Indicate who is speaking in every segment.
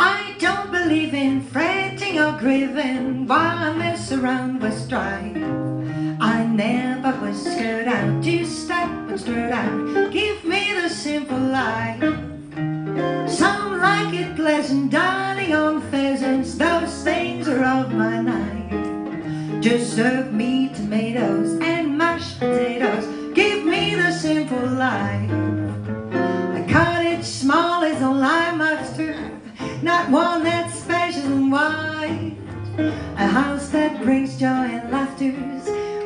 Speaker 1: I don't believe in fretting or grieving while I mess around with strife. I never was scared out to step and straight out. Give me the simple life. Some like it pleasant, dining on pheasants. Those things are of my night. Just serve me tomatoes and mashed potatoes. Give me the simple life. A cottage small is a lime after, not one that's special and white. A house that brings joy and laughter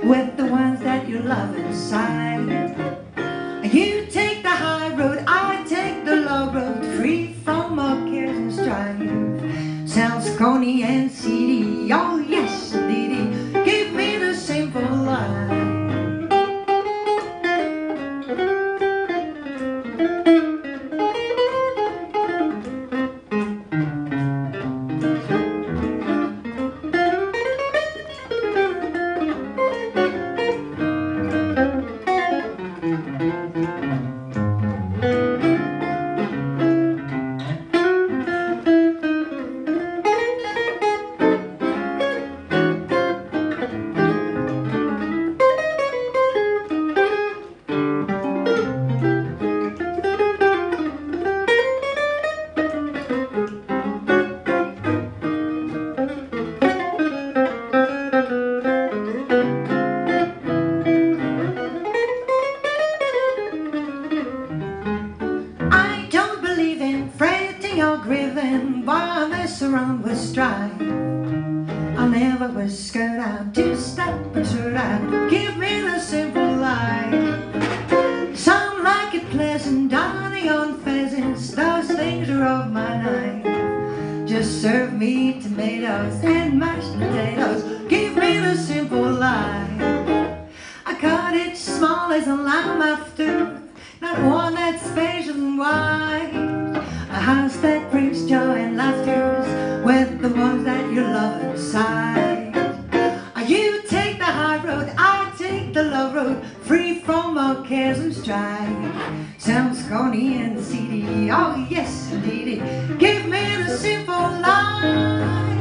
Speaker 1: with the ones that you love inside. You take the high road, I take the low road, free from all cares and strife. Sounds corny and seedy, oh yes indeedy, give me the simple life. While I mess around with strife. I never was scared out to step turn out. Give me the simple life. Some like it pleasant, dining on pheasants. Those things are of my night. Just serve me tomatoes and mashed potatoes. Give me the simple life. A cottage small as a lamb after, not one that's special and wide. House that brings joy and laughter with the ones that you love inside. You take the high road, I take the low road, free from all cares and strife. Sounds corny and seedy, oh yes indeedy. Give me the simple life.